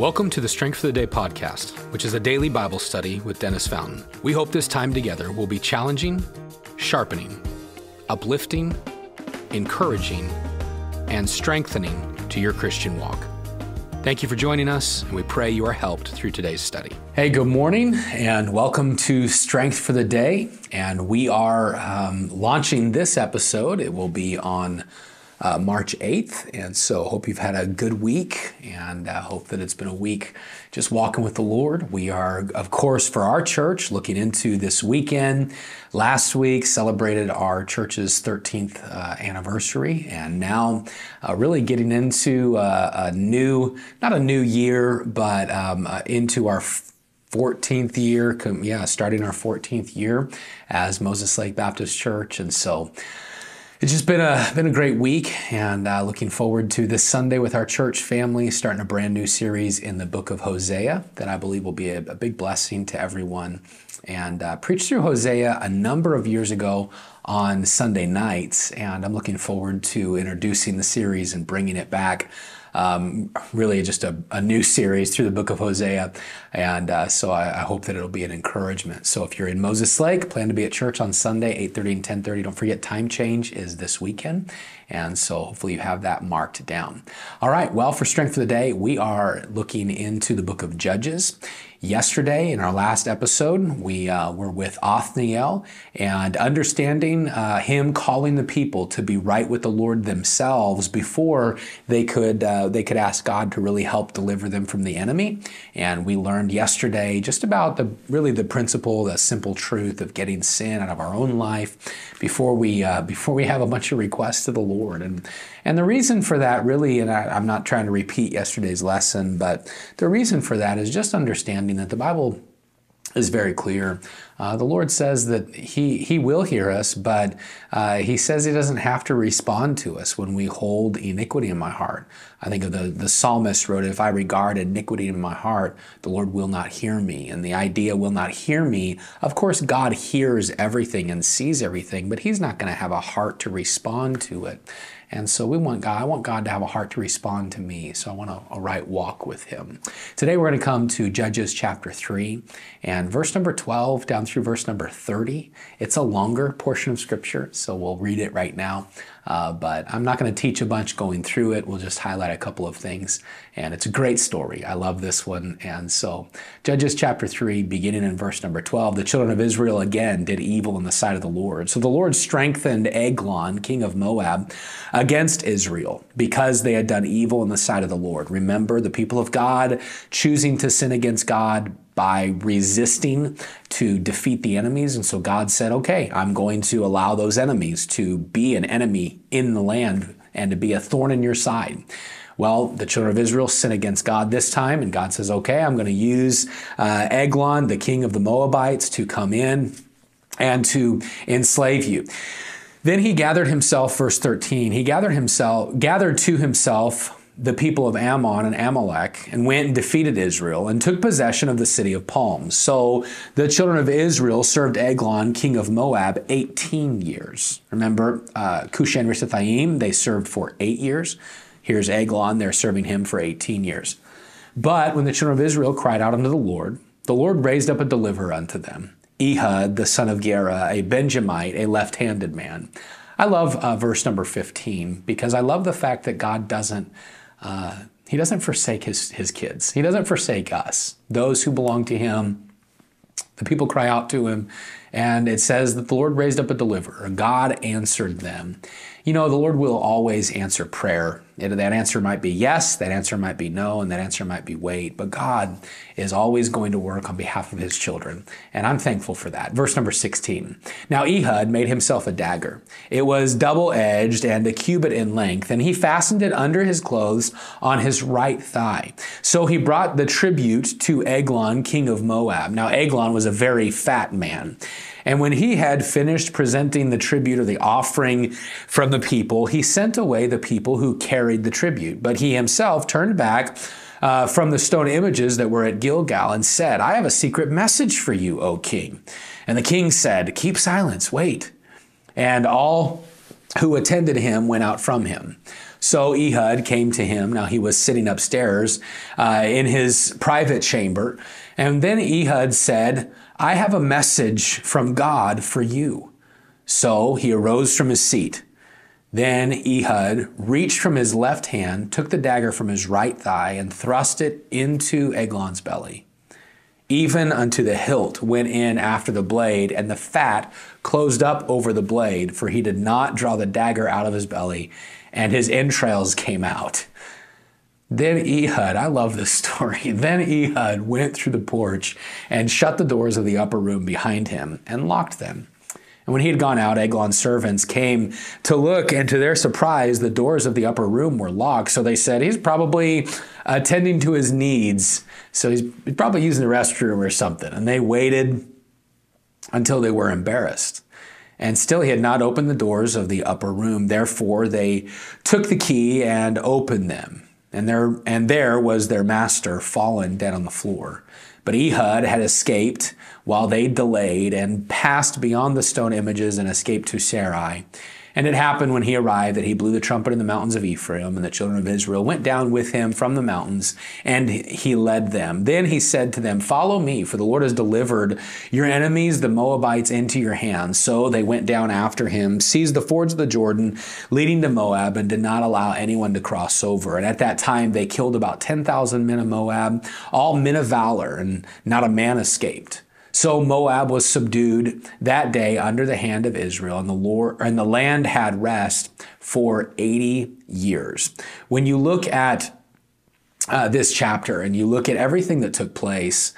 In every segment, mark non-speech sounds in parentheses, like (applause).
Welcome to the Strength for the Day podcast, which is a daily Bible study with Dennis Fountain. We hope this time together will be challenging, sharpening, uplifting, encouraging, and strengthening to your Christian walk. Thank you for joining us, and we pray you are helped through today's study. Hey, good morning, and welcome to Strength for the Day. And we are um, launching this episode. It will be on uh, March 8th. And so hope you've had a good week and uh, hope that it's been a week just walking with the Lord. We are, of course, for our church, looking into this weekend. Last week celebrated our church's 13th uh, anniversary, and now uh, really getting into uh, a new, not a new year, but um, uh, into our 14th year, yeah, starting our 14th year as Moses Lake Baptist Church. And so it's just been a been a great week, and uh, looking forward to this Sunday with our church family, starting a brand new series in the book of Hosea that I believe will be a, a big blessing to everyone. And uh, preached through Hosea a number of years ago on Sunday nights, and I'm looking forward to introducing the series and bringing it back um, really just a, a, new series through the book of Hosea. And uh, so I, I, hope that it'll be an encouragement. So if you're in Moses Lake, plan to be at church on Sunday, 8.30 and 10.30. Don't forget time change is this weekend. And so hopefully you have that marked down. All right, well, for Strength for the Day, we are looking into the book of Judges. Yesterday, in our last episode, we uh, were with Othniel and understanding uh, him calling the people to be right with the Lord themselves before they could uh, they could ask God to really help deliver them from the enemy. And we learned yesterday just about the really the principle, the simple truth of getting sin out of our own life before we uh, before we have a bunch of requests to the Lord. And and the reason for that really, and I, I'm not trying to repeat yesterday's lesson, but the reason for that is just understanding that the Bible is very clear. Uh, the Lord says that He He will hear us, but uh, He says He doesn't have to respond to us when we hold iniquity in my heart. I think of the the psalmist wrote, "If I regard iniquity in my heart, the Lord will not hear me." And the idea "will not hear me." Of course, God hears everything and sees everything, but He's not going to have a heart to respond to it. And so we want God, I want God to have a heart to respond to me. So I want a, a right walk with Him. Today we're going to come to Judges chapter 3 and verse number 12 down through verse number 30. It's a longer portion of Scripture, so we'll read it right now. Uh, but I'm not going to teach a bunch going through it. We'll just highlight a couple of things. And it's a great story. I love this one. And so, Judges chapter 3, beginning in verse number 12, the children of Israel again did evil in the sight of the Lord. So the Lord strengthened Eglon, king of Moab, against Israel because they had done evil in the sight of the Lord. Remember, the people of God choosing to sin against God by resisting to defeat the enemies. And so God said, okay, I'm going to allow those enemies to be an enemy in the land and to be a thorn in your side. Well, the children of Israel sin against God this time, and God says, okay, I'm going to use uh, Eglon, the king of the Moabites, to come in and to enslave you. Then he gathered himself, verse 13, he gathered himself, gathered to himself the people of Ammon and Amalek and went and defeated Israel and took possession of the city of palms. So the children of Israel served Eglon, king of Moab, 18 years. Remember, uh, Cushan Rishathaim, they served for eight years. Here's Eglon, they're serving him for 18 years. But when the children of Israel cried out unto the Lord, the Lord raised up a deliverer unto them, Ehud, the son of Gera, a Benjamite, a left handed man. I love uh, verse number 15 because I love the fact that God doesn't uh, he doesn't forsake his, his kids. He doesn't forsake us, those who belong to him. The people cry out to him, and it says that the Lord raised up a deliverer. God answered them. You know, the Lord will always answer prayer. That answer might be yes, that answer might be no, and that answer might be wait. But God is always going to work on behalf of his children. And I'm thankful for that. Verse number 16. Now Ehud made himself a dagger. It was double edged and a cubit in length, and he fastened it under his clothes on his right thigh. So he brought the tribute to Eglon, king of Moab. Now Eglon was a very fat man. And when he had finished presenting the tribute or the offering from the people, he sent away the people who carried the tribute. But he himself turned back uh, from the stone images that were at Gilgal and said, I have a secret message for you, O king. And the king said, Keep silence, wait. And all who attended him went out from him. So Ehud came to him. Now he was sitting upstairs uh, in his private chamber. And then Ehud said, I have a message from God for you. So he arose from his seat. Then Ehud reached from his left hand, took the dagger from his right thigh, and thrust it into Eglon's belly. Even unto the hilt went in after the blade, and the fat closed up over the blade, for he did not draw the dagger out of his belly, and his entrails came out. Then Ehud, I love this (laughs) story. Then Ehud went through the porch and shut the doors of the upper room behind him and locked them. And when he had gone out, Eglon's servants came to look, and to their surprise, the doors of the upper room were locked. So they said, He's probably attending to his needs. So he's probably using the restroom or something. And they waited until they were embarrassed. And still he had not opened the doors of the upper room. Therefore, they took the key and opened them. And there, and there was their master fallen dead on the floor. But Ehud had escaped while they delayed and passed beyond the stone images and escaped to Seirah. And it happened when he arrived that he blew the trumpet in the mountains of Ephraim, and the children of Israel went down with him from the mountains, and he led them. Then he said to them, Follow me, for the Lord has delivered your enemies, the Moabites, into your hands. So they went down after him, seized the fords of the Jordan, leading to Moab, and did not allow anyone to cross over. And at that time they killed about 10,000 men of Moab, all men of valor, and not a man escaped. So Moab was subdued that day under the hand of Israel, and the Lord and the land had rest for 80 years. When you look at uh, this chapter and you look at everything that took place,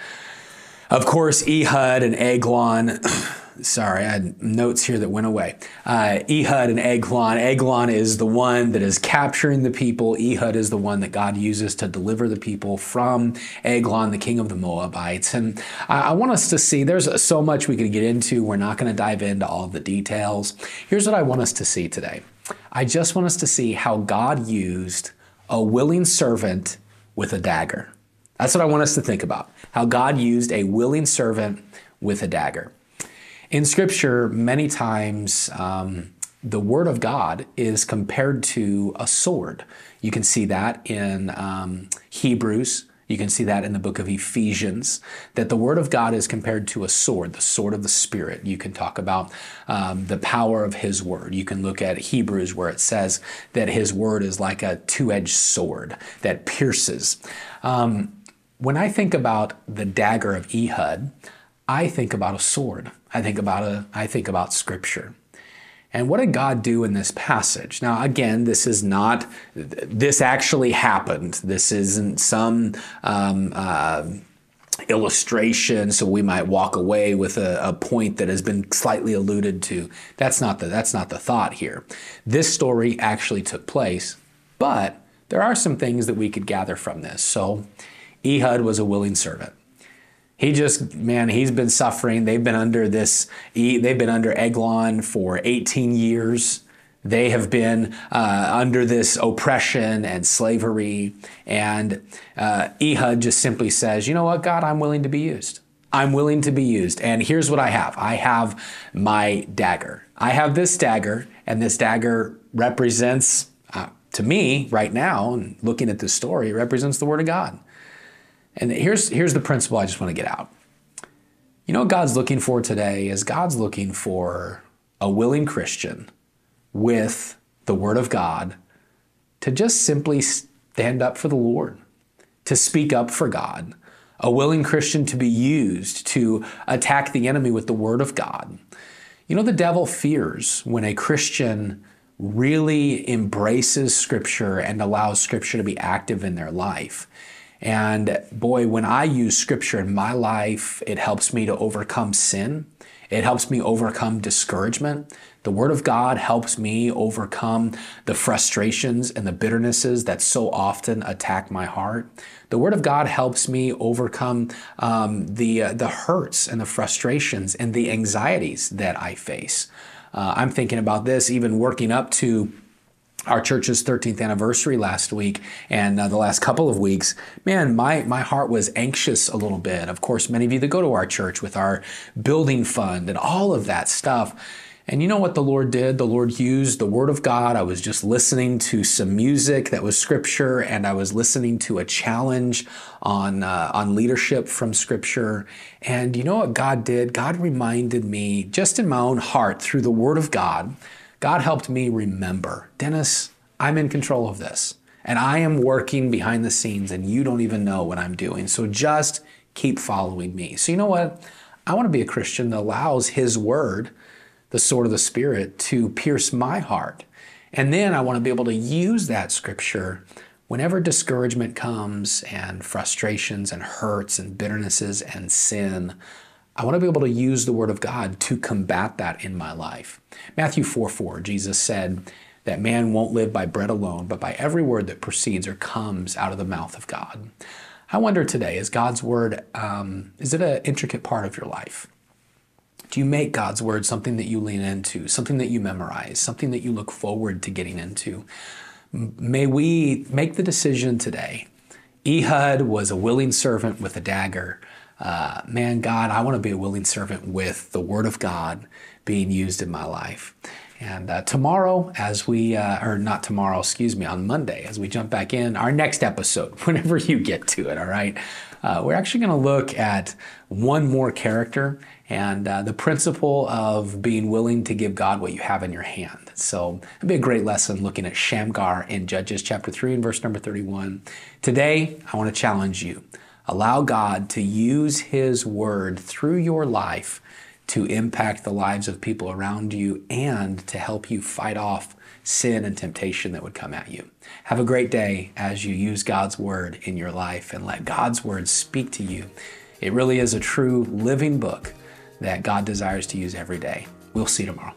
of course, Ehud and Eglon (clears throat) sorry, I had notes here that went away. Uh, Ehud and Eglon. Eglon is the one that is capturing the people. Ehud is the one that God uses to deliver the people from Eglon, the king of the Moabites. And I, I want us to see there's so much we could get into. We're not going to dive into all the details. Here's what I want us to see today I just want us to see how God used a willing servant with a dagger. That's what I want us to think about. How God used a willing servant with a dagger. In Scripture, many times um, the Word of God is compared to a sword. You can see that in um, Hebrews. You can see that in the book of Ephesians, that the Word of God is compared to a sword, the sword of the Spirit. You can talk about um, the power of His Word. You can look at Hebrews where it says that His Word is like a two edged sword that pierces. Um, when I think about the dagger of Ehud, I think about a sword. I think about a I think about scripture. And what did God do in this passage? Now, again, this is not, this actually happened. This isn't some um, uh, illustration, so we might walk away with a, a, point that has been slightly alluded to. That's not the, that's not the thought here. This story actually took place, but there are some things that we could gather from this. So, Ehud was a willing servant. He just, man, he's been suffering. They've been under this, they've been under Eglon for 18 years. They have been uh, under this oppression and slavery. And uh, Ehud just simply says, you know what, God, I'm willing to be used. I'm willing to be used. And here's what I have I have my dagger. I have this dagger, and this dagger represents, uh, to me right now, and looking at this story, represents the Word of God. And here's, here's the principle I just want to get out. You know what God's looking for today is God's looking for a willing Christian with the Word of God to just simply stand up for the Lord, to speak up for God, a willing Christian to be used to attack the enemy with the Word of God. You know, the devil fears when a Christian really embraces Scripture and allows Scripture to be active in their life. And boy, when I use scripture in my life, it helps me to overcome sin. It helps me overcome discouragement. The Word of God helps me overcome the frustrations and the bitternesses that so often attack my heart. The Word of God helps me overcome um, the, uh, the hurts and the frustrations and the anxieties that I face. Uh, I'm thinking about this even working up to our church's 13th anniversary last week and uh, the last couple of weeks, man, my, my heart was anxious a little bit. Of course, many of you that go to our church with our building fund and all of that stuff. And you know what the Lord did? The Lord used the Word of God. I was just listening to some music that was Scripture, and I was listening to a challenge on, uh, on leadership from Scripture. And you know what God did? God reminded me, just in my own heart, through the Word of God, God helped me remember Dennis, I'm in control of this. And I am working behind the scenes, and you don't even know what I'm doing. So just keep following me. So, you know what? I want to be a Christian that allows His Word the sword of the Spirit to pierce my heart. And then I want to be able to use that scripture whenever discouragement comes and frustrations and hurts and bitternesses and sin. I want to be able to use the Word of God to combat that in my life. Matthew 4 4, Jesus said that man won't live by bread alone, but by every word that proceeds or comes out of the mouth of God. I wonder today, is God's Word, um, is it an intricate part of your life? Do you make God's word something that you lean into, something that you memorize, something that you look forward to getting into? May we make the decision today. Ehud was a willing servant with a dagger. Uh, man, God, I want to be a willing servant with the Word of God being used in my life. And uh, tomorrow, as we, uh, or not tomorrow, excuse me, on Monday, as we jump back in, our next episode, (laughs) whenever you get to it, all right, uh, we're actually going to look at one more character and uh, the principle of being willing to give God what you have in your hand. So it'd be a great lesson looking at Shamgar in Judges chapter 3 and verse number 31. Today, I want to challenge you. Allow God to use His word through your life to impact the lives of people around you and to help you fight off sin and temptation that would come at you. Have a great day as you use God's word in your life and let God's word speak to you. It really is a true living book that God desires to use every day. We'll see you tomorrow.